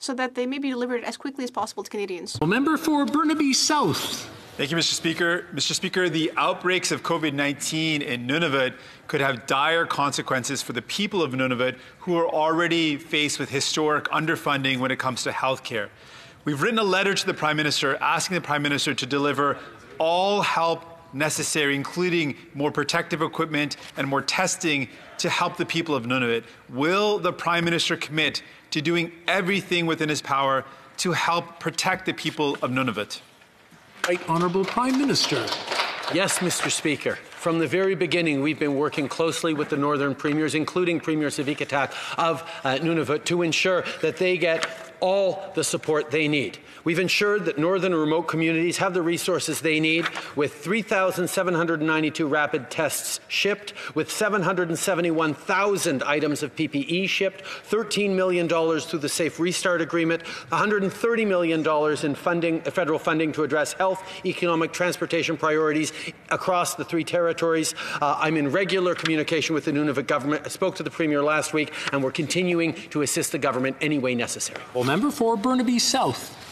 so that they may be delivered as quickly as possible to Canadians. Well, member for Burnaby South. Thank you, Mr. Speaker. Mr. Speaker, the outbreaks of COVID 19 in Nunavut could have dire consequences for the people of Nunavut who are already faced with historic underfunding when it comes to health care. We've written a letter to the Prime Minister asking the Prime Minister to deliver all help necessary, including more protective equipment and more testing to help the people of Nunavut. Will the Prime Minister commit to doing everything within his power to help protect the people of Nunavut? Right Honourable Prime Minister. Yes, Mr. Speaker. From the very beginning, we've been working closely with the Northern Premiers, including Premier Savikataaq of uh, Nunavut, to ensure that they get all the support they need. We've ensured that northern remote communities have the resources they need with 3,792 rapid tests shipped, with 771,000 items of PPE shipped, $13 million through the Safe Restart Agreement, $130 million in funding, federal funding to address health, economic, transportation priorities across the three territories. Uh, I'm in regular communication with the Nunavut government. I spoke to the Premier last week, and we're continuing to assist the government any way necessary. Well, member for Burnaby South.